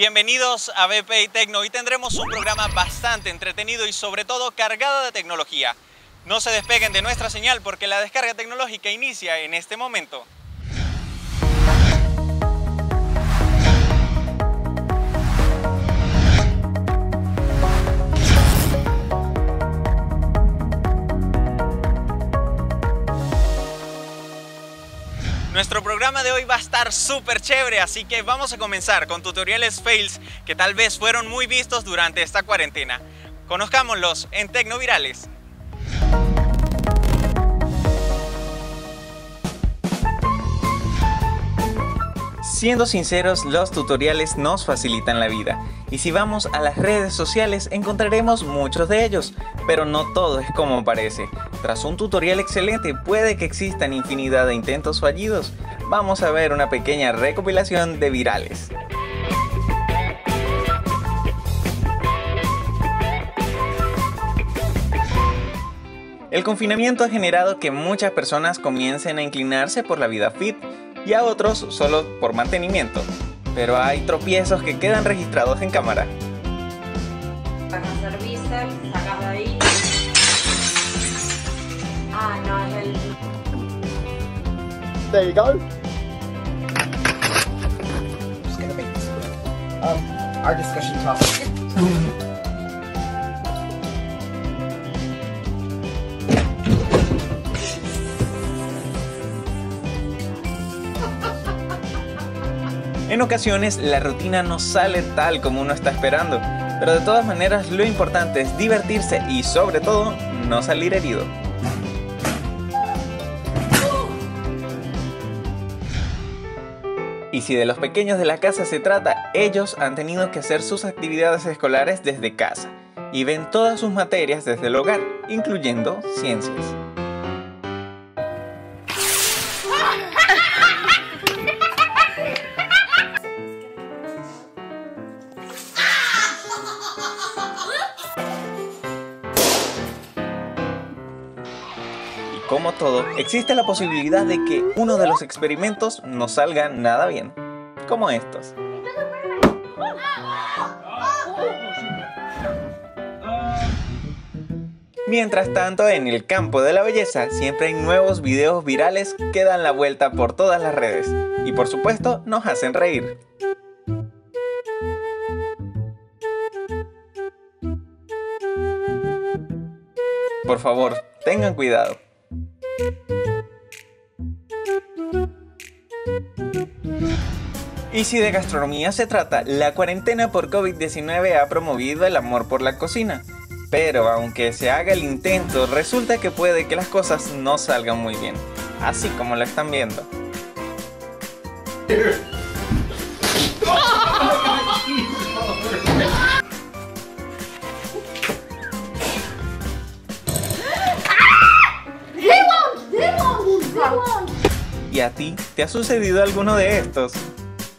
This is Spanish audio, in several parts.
Bienvenidos a BPI Tecno. Hoy tendremos un programa bastante entretenido y sobre todo cargado de tecnología. No se despeguen de nuestra señal porque la descarga tecnológica inicia en este momento. Nuestro programa de hoy va a estar súper chévere, así que vamos a comenzar con tutoriales fails que tal vez fueron muy vistos durante esta cuarentena. Conozcámoslos en Tecnovirales. Siendo sinceros, los tutoriales nos facilitan la vida. Y si vamos a las redes sociales encontraremos muchos de ellos, pero no todo es como parece. Tras un tutorial excelente puede que existan infinidad de intentos fallidos. Vamos a ver una pequeña recopilación de virales. El confinamiento ha generado que muchas personas comiencen a inclinarse por la vida fit y a otros solo por mantenimiento. Pero hay tropiezos que quedan registrados en cámara. Para hacer bíceps, sacas de ahí. Ah, no, es el. There you go. Just gonna make this quick. Um, our discussion topic. En ocasiones la rutina no sale tal como uno está esperando, pero de todas maneras lo importante es divertirse y sobre todo no salir herido. Y si de los pequeños de la casa se trata, ellos han tenido que hacer sus actividades escolares desde casa y ven todas sus materias desde el hogar, incluyendo ciencias. Como todo, existe la posibilidad de que uno de los experimentos no salga nada bien, como estos. Mientras tanto, en el campo de la belleza siempre hay nuevos videos virales que dan la vuelta por todas las redes y por supuesto nos hacen reír. Por favor, tengan cuidado. Y si de gastronomía se trata, la cuarentena por COVID-19 ha promovido el amor por la cocina. Pero aunque se haga el intento, resulta que puede que las cosas no salgan muy bien, así como lo están viendo. ¿Y a ti? ¿Te ha sucedido alguno de estos?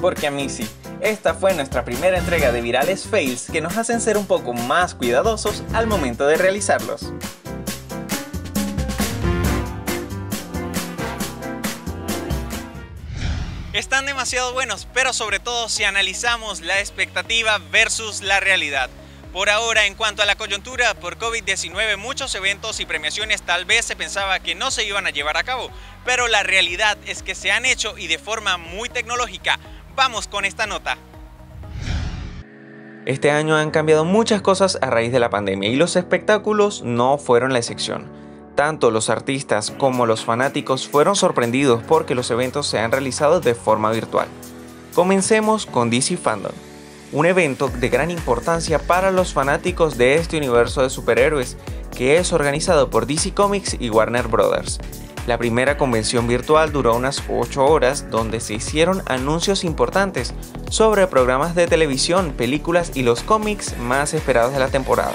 Porque a mí sí. Esta fue nuestra primera entrega de virales fails que nos hacen ser un poco más cuidadosos al momento de realizarlos. Están demasiado buenos, pero sobre todo si analizamos la expectativa versus la realidad. Por ahora, en cuanto a la coyuntura por COVID-19, muchos eventos y premiaciones tal vez se pensaba que no se iban a llevar a cabo, pero la realidad es que se han hecho y de forma muy tecnológica. Vamos con esta nota. Este año han cambiado muchas cosas a raíz de la pandemia y los espectáculos no fueron la excepción. Tanto los artistas como los fanáticos fueron sorprendidos porque los eventos se han realizado de forma virtual. Comencemos con DC Fandom, un evento de gran importancia para los fanáticos de este universo de superhéroes que es organizado por DC Comics y Warner Bros. La primera convención virtual duró unas 8 horas donde se hicieron anuncios importantes sobre programas de televisión, películas y los cómics más esperados de la temporada.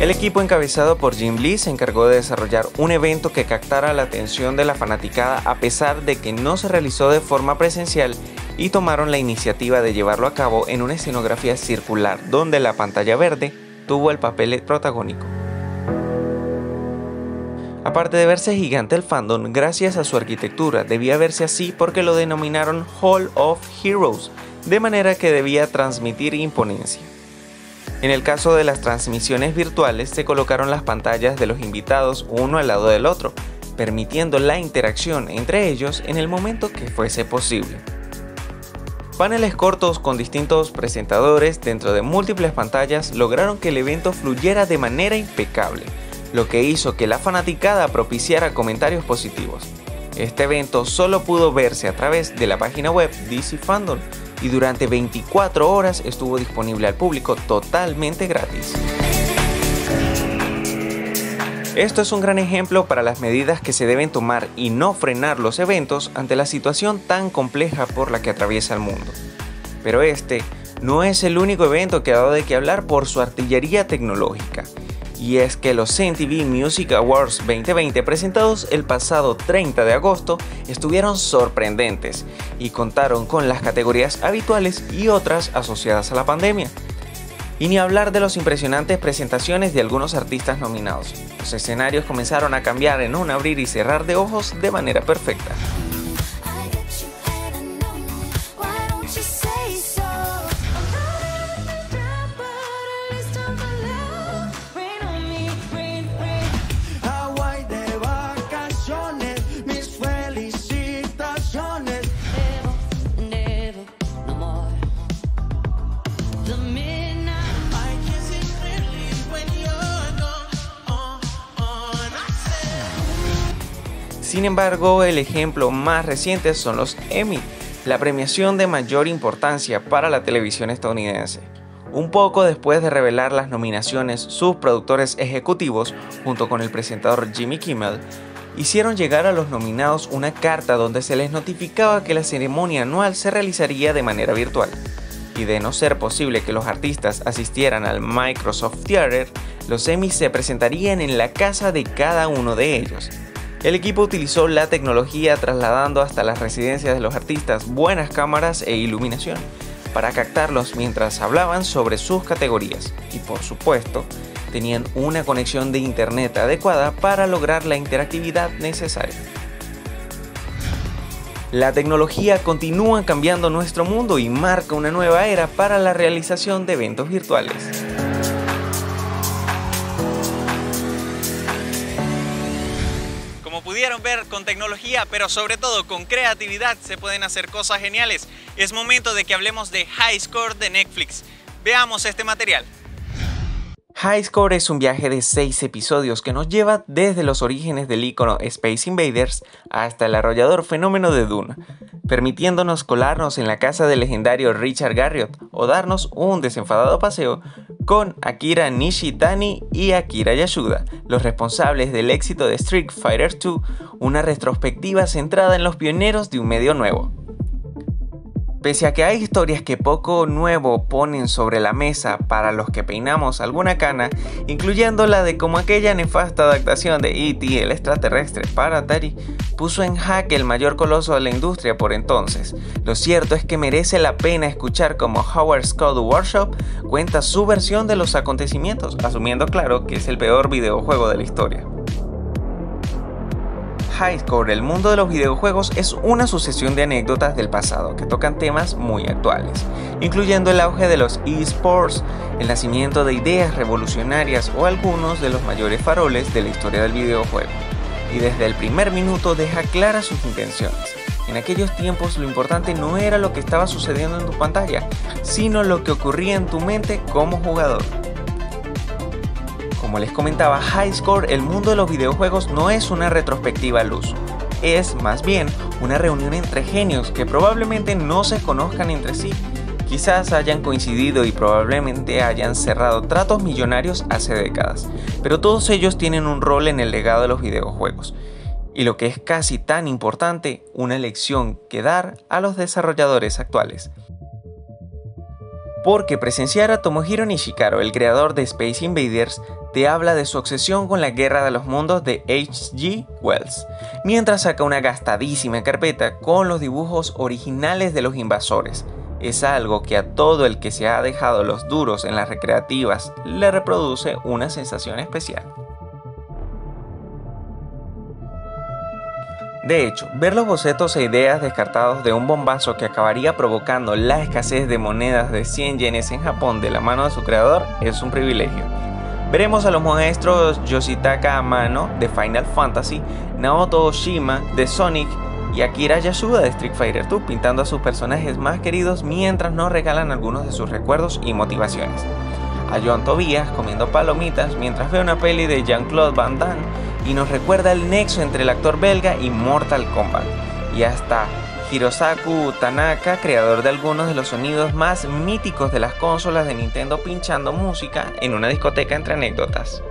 El equipo encabezado por Jim Lee se encargó de desarrollar un evento que captara la atención de la fanaticada a pesar de que no se realizó de forma presencial y tomaron la iniciativa de llevarlo a cabo en una escenografía circular donde la pantalla verde tuvo el papel protagónico. Aparte de verse gigante el fandom, gracias a su arquitectura, debía verse así porque lo denominaron Hall of Heroes, de manera que debía transmitir imponencia. En el caso de las transmisiones virtuales se colocaron las pantallas de los invitados uno al lado del otro, permitiendo la interacción entre ellos en el momento que fuese posible. Paneles cortos con distintos presentadores dentro de múltiples pantallas lograron que el evento fluyera de manera impecable, lo que hizo que la fanaticada propiciara comentarios positivos. Este evento solo pudo verse a través de la página web DC Fandom y durante 24 horas estuvo disponible al público totalmente gratis. Esto es un gran ejemplo para las medidas que se deben tomar y no frenar los eventos ante la situación tan compleja por la que atraviesa el mundo. Pero este no es el único evento que ha dado de qué hablar por su artillería tecnológica. Y es que los MTV Music Awards 2020 presentados el pasado 30 de agosto estuvieron sorprendentes y contaron con las categorías habituales y otras asociadas a la pandemia. Y ni hablar de las impresionantes presentaciones de algunos artistas nominados. Los escenarios comenzaron a cambiar en un abrir y cerrar de ojos de manera perfecta. Sin embargo, el ejemplo más reciente son los Emmy, la premiación de mayor importancia para la televisión estadounidense. Un poco después de revelar las nominaciones, sus productores ejecutivos, junto con el presentador Jimmy Kimmel, hicieron llegar a los nominados una carta donde se les notificaba que la ceremonia anual se realizaría de manera virtual. Y de no ser posible que los artistas asistieran al Microsoft Theater, los Emmy se presentarían en la casa de cada uno de ellos. El equipo utilizó la tecnología trasladando hasta las residencias de los artistas buenas cámaras e iluminación para captarlos mientras hablaban sobre sus categorías y por supuesto tenían una conexión de internet adecuada para lograr la interactividad necesaria. La tecnología continúa cambiando nuestro mundo y marca una nueva era para la realización de eventos virtuales. Pudieron ver, con tecnología, pero sobre todo con creatividad, se pueden hacer cosas geniales. Es momento de que hablemos de High Score de Netflix. Veamos este material. High Score es un viaje de 6 episodios que nos lleva desde los orígenes del icono Space Invaders hasta el arrollador fenómeno de Dune, permitiéndonos colarnos en la casa del legendario Richard Garriott o darnos un desenfadado paseo con Akira Nishitani y Akira Yashuda, los responsables del éxito de Street Fighter II, una retrospectiva centrada en los pioneros de un medio nuevo. Pese a que hay historias que poco nuevo ponen sobre la mesa para los que peinamos alguna cana, incluyendo la de cómo aquella nefasta adaptación de E.T. el extraterrestre para Atari puso en jaque el mayor coloso de la industria por entonces, lo cierto es que merece la pena escuchar cómo Howard Scott Workshop cuenta su versión de los acontecimientos, asumiendo claro que es el peor videojuego de la historia. High Score, el mundo de los videojuegos, es una sucesión de anécdotas del pasado que tocan temas muy actuales, incluyendo el auge de los esports, el nacimiento de ideas revolucionarias o algunos de los mayores faroles de la historia del videojuego. Y desde el primer minuto deja claras sus intenciones. En aquellos tiempos lo importante no era lo que estaba sucediendo en tu pantalla, sino lo que ocurría en tu mente como jugador. Como les comentaba, High Score, el mundo de los videojuegos no es una retrospectiva al uso. Es más bien una reunión entre genios que probablemente no se conozcan entre sí. Quizás hayan coincidido y probablemente hayan cerrado tratos millonarios hace décadas, pero todos ellos tienen un rol en el legado de los videojuegos. Y lo que es casi tan importante, una lección que dar a los desarrolladores actuales porque presenciar a Tomohiro Nishikaro, el creador de Space Invaders, te habla de su obsesión con la guerra de los mundos de H.G. Wells, mientras saca una gastadísima carpeta con los dibujos originales de los invasores. Es algo que a todo el que se ha dejado los duros en las recreativas le reproduce una sensación especial. De hecho, ver los bocetos e ideas descartados de un bombazo que acabaría provocando la escasez de monedas de 100 yenes en Japón de la mano de su creador es un privilegio. Veremos a los maestros Yoshitaka Amano de Final Fantasy, Naoto Oshima de Sonic y Akira Yasuda de Street Fighter 2 pintando a sus personajes más queridos mientras nos regalan algunos de sus recuerdos y motivaciones. A John Tobias comiendo palomitas mientras ve una peli de Jean-Claude Van Damme y nos recuerda el nexo entre el actor belga y Mortal Kombat. Y hasta Hirosaku Tanaka, creador de algunos de los sonidos más míticos de las consolas de Nintendo pinchando música en una discoteca entre anécdotas.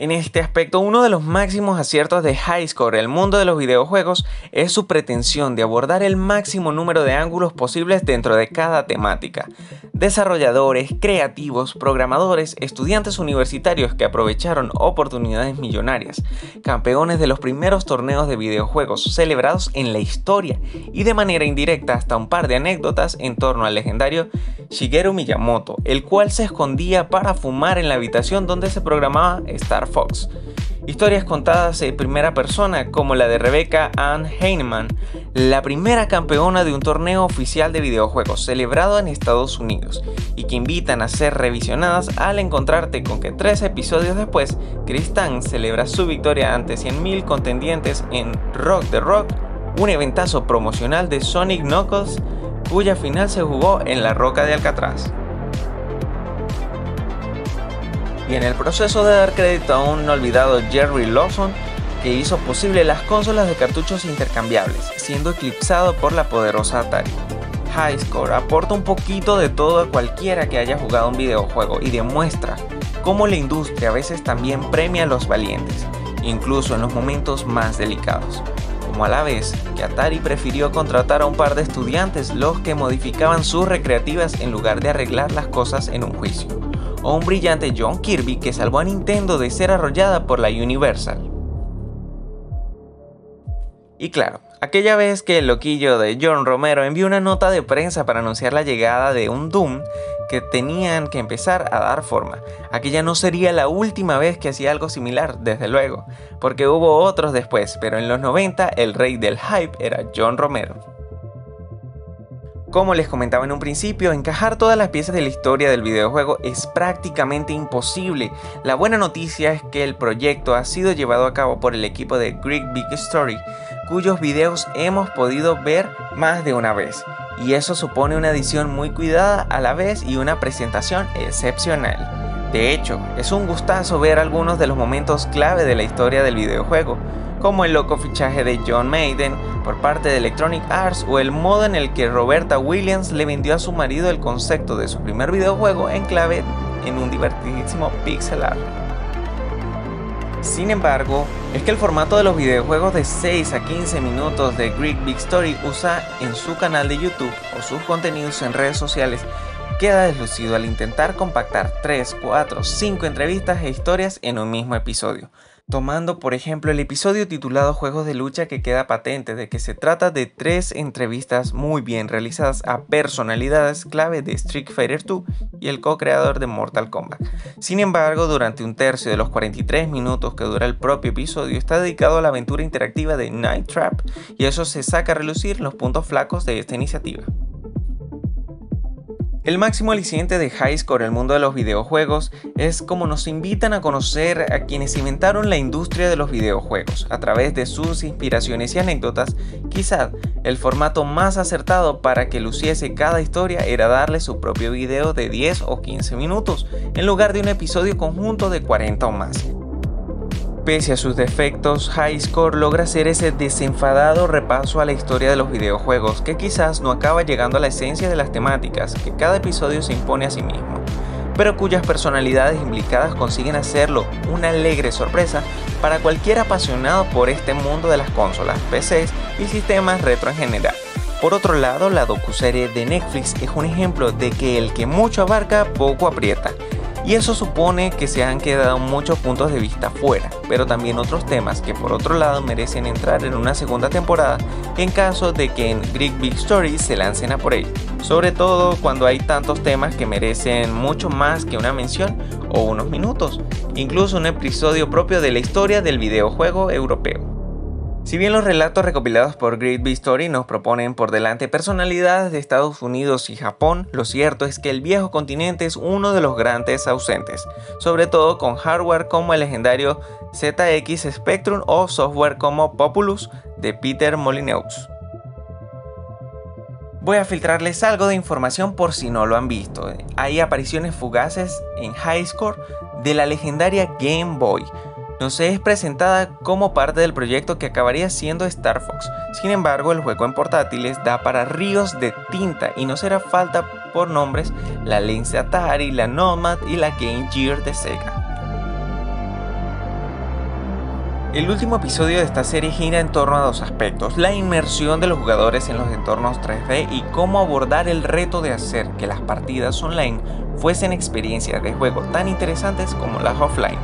En este aspecto, uno de los máximos aciertos de Highscore, el mundo de los videojuegos, es su pretensión de abordar el máximo número de ángulos posibles dentro de cada temática. Desarrolladores, creativos, programadores, estudiantes universitarios que aprovecharon oportunidades millonarias, campeones de los primeros torneos de videojuegos celebrados en la historia y de manera indirecta hasta un par de anécdotas en torno al legendario Shigeru Miyamoto, el cual se escondía para fumar en la habitación donde se programaba Star Fox. Historias contadas en primera persona como la de Rebecca Ann Heinemann, la primera campeona de un torneo oficial de videojuegos celebrado en Estados Unidos y que invitan a ser revisionadas al encontrarte con que tres episodios después, Chris celebra su victoria ante 100.000 contendientes en Rock the Rock, un eventazo promocional de Sonic Knuckles cuya final se jugó en la Roca de Alcatraz y en el proceso de dar crédito a un olvidado Jerry Lawson que hizo posible las consolas de cartuchos intercambiables, siendo eclipsado por la poderosa Atari. Highscore aporta un poquito de todo a cualquiera que haya jugado un videojuego y demuestra cómo la industria a veces también premia a los valientes, incluso en los momentos más delicados, como a la vez que Atari prefirió contratar a un par de estudiantes los que modificaban sus recreativas en lugar de arreglar las cosas en un juicio o un brillante John Kirby que salvó a Nintendo de ser arrollada por la Universal. Y claro, aquella vez que el loquillo de John Romero envió una nota de prensa para anunciar la llegada de un Doom que tenían que empezar a dar forma. Aquella no sería la última vez que hacía algo similar, desde luego, porque hubo otros después, pero en los 90 el rey del hype era John Romero. Como les comentaba en un principio, encajar todas las piezas de la historia del videojuego es prácticamente imposible. La buena noticia es que el proyecto ha sido llevado a cabo por el equipo de Greek Big Story, cuyos videos hemos podido ver más de una vez. Y eso supone una edición muy cuidada a la vez y una presentación excepcional. De hecho, es un gustazo ver algunos de los momentos clave de la historia del videojuego como el loco fichaje de John Maiden por parte de Electronic Arts o el modo en el que Roberta Williams le vendió a su marido el concepto de su primer videojuego en clave en un divertidísimo pixel art. Sin embargo, es que el formato de los videojuegos de 6 a 15 minutos de Greek Big Story usa en su canal de YouTube o sus contenidos en redes sociales queda deslucido al intentar compactar 3, 4, 5 entrevistas e historias en un mismo episodio. Tomando por ejemplo el episodio titulado Juegos de lucha que queda patente de que se trata de tres entrevistas muy bien realizadas a personalidades clave de Street Fighter 2 y el co-creador de Mortal Kombat. Sin embargo, durante un tercio de los 43 minutos que dura el propio episodio está dedicado a la aventura interactiva de Night Trap y eso se saca a relucir los puntos flacos de esta iniciativa. El máximo aliciente de Highscore, el mundo de los videojuegos, es como nos invitan a conocer a quienes inventaron la industria de los videojuegos. A través de sus inspiraciones y anécdotas, quizás el formato más acertado para que luciese cada historia era darle su propio video de 10 o 15 minutos, en lugar de un episodio conjunto de 40 o más. Pese a sus defectos, Highscore logra hacer ese desenfadado repaso a la historia de los videojuegos que quizás no acaba llegando a la esencia de las temáticas que cada episodio se impone a sí mismo, pero cuyas personalidades implicadas consiguen hacerlo una alegre sorpresa para cualquier apasionado por este mundo de las consolas, PCs y sistemas retro en general. Por otro lado, la docuserie de Netflix es un ejemplo de que el que mucho abarca poco aprieta y eso supone que se han quedado muchos puntos de vista fuera, pero también otros temas que por otro lado merecen entrar en una segunda temporada en caso de que en Greek Big Story se lancen a por ello. sobre todo cuando hay tantos temas que merecen mucho más que una mención o unos minutos, incluso un episodio propio de la historia del videojuego europeo. Si bien los relatos recopilados por Great Big Story nos proponen por delante personalidades de Estados Unidos y Japón, lo cierto es que el viejo continente es uno de los grandes ausentes, sobre todo con hardware como el legendario ZX Spectrum o software como Populus de Peter Molyneux. Voy a filtrarles algo de información por si no lo han visto. Hay apariciones fugaces en High Score de la legendaria Game Boy, nos es presentada como parte del proyecto que acabaría siendo Star Fox. Sin embargo, el juego en portátiles da para ríos de tinta y no será falta por nombres la Lens Atari, la Nomad y la Game Gear de Sega. El último episodio de esta serie gira en torno a dos aspectos, la inmersión de los jugadores en los entornos 3D y cómo abordar el reto de hacer que las partidas online fuesen experiencias de juego tan interesantes como las offline.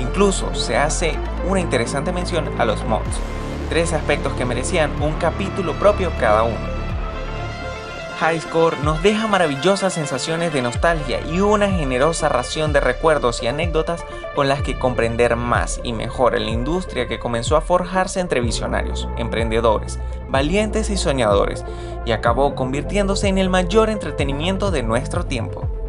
Incluso se hace una interesante mención a los mods, tres aspectos que merecían un capítulo propio cada uno. Highscore nos deja maravillosas sensaciones de nostalgia y una generosa ración de recuerdos y anécdotas con las que comprender más y mejor en la industria que comenzó a forjarse entre visionarios, emprendedores, valientes y soñadores, y acabó convirtiéndose en el mayor entretenimiento de nuestro tiempo.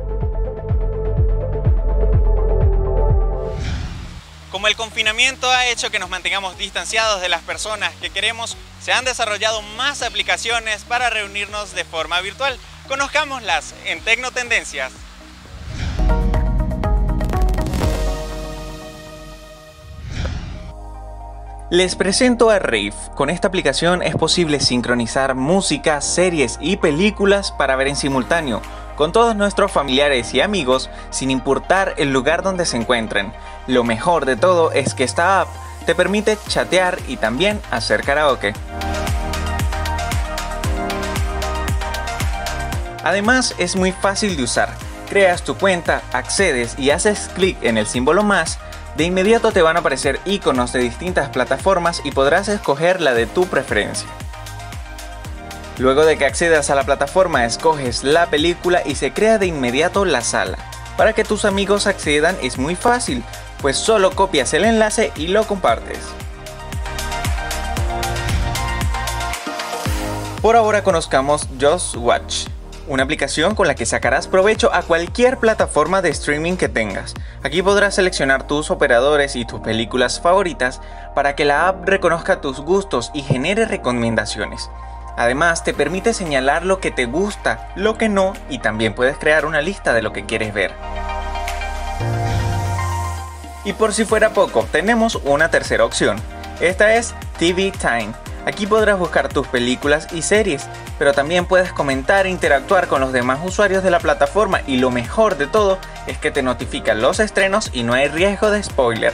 Como el confinamiento ha hecho que nos mantengamos distanciados de las personas que queremos, se han desarrollado más aplicaciones para reunirnos de forma virtual. Conozcámoslas en Tecnotendencias. Les presento a Rave. Con esta aplicación es posible sincronizar música, series y películas para ver en simultáneo con todos nuestros familiares y amigos sin importar el lugar donde se encuentren. Lo mejor de todo es que esta app te permite chatear y también hacer karaoke. Además es muy fácil de usar. Creas tu cuenta, accedes y haces clic en el símbolo más, de inmediato te van a aparecer iconos de distintas plataformas y podrás escoger la de tu preferencia. Luego de que accedas a la plataforma, escoges la película y se crea de inmediato la sala. Para que tus amigos accedan es muy fácil, pues solo copias el enlace y lo compartes. Por ahora conozcamos Just Watch, una aplicación con la que sacarás provecho a cualquier plataforma de streaming que tengas. Aquí podrás seleccionar tus operadores y tus películas favoritas para que la app reconozca tus gustos y genere recomendaciones. Además, te permite señalar lo que te gusta, lo que no, y también puedes crear una lista de lo que quieres ver. Y por si fuera poco, tenemos una tercera opción. Esta es TV Time. Aquí podrás buscar tus películas y series, pero también puedes comentar e interactuar con los demás usuarios de la plataforma y lo mejor de todo es que te notifican los estrenos y no hay riesgo de spoiler.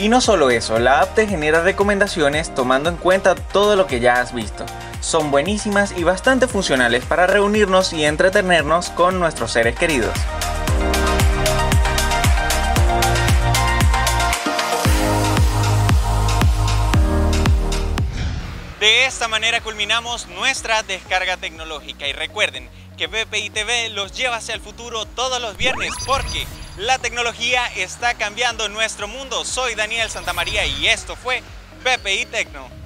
Y no solo eso, la app te genera recomendaciones tomando en cuenta todo lo que ya has visto. Son buenísimas y bastante funcionales para reunirnos y entretenernos con nuestros seres queridos. De esta manera culminamos nuestra descarga tecnológica y recuerden que BPI TV los lleva hacia el futuro todos los viernes porque la tecnología está cambiando nuestro mundo. Soy Daniel Santamaría y esto fue BPI Tecno.